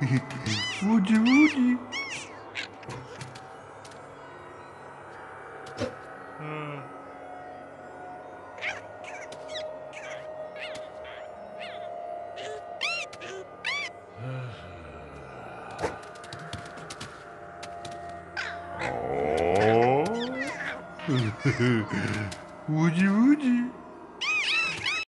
Вуди-вуди. Вуди-вуди.